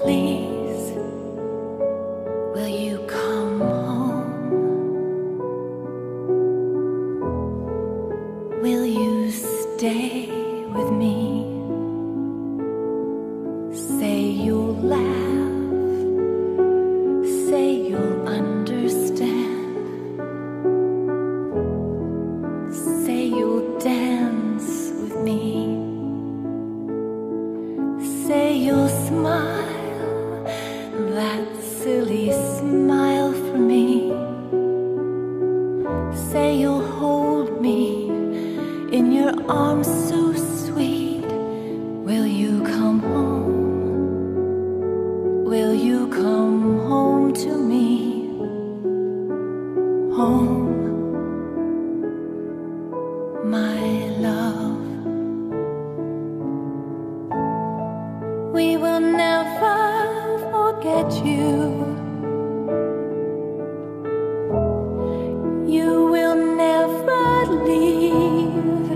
Please, will you come home? Will you stay with me? Say you'll laugh, say you'll understand, say you'll dance with me. Say you'll smile, that silly smile for me. Say you'll hold me in your arms so sweet. Will you come home? Will you come home to me? Home, you. You will never leave.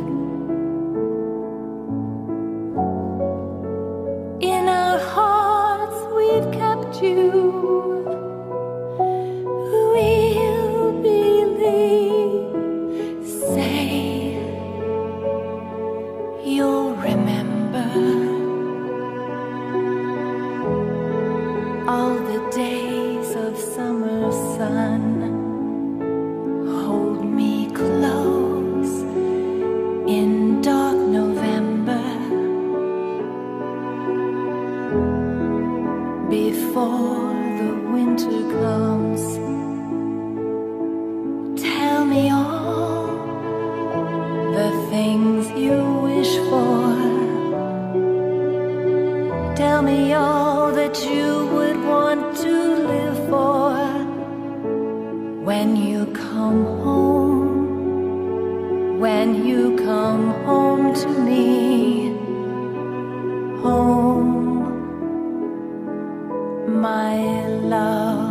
In our hearts, we've kept you. We'll winter comes. Tell me all the things you wish for. Tell me all that you would want to live for when you come home. When you come home to me, home, my love.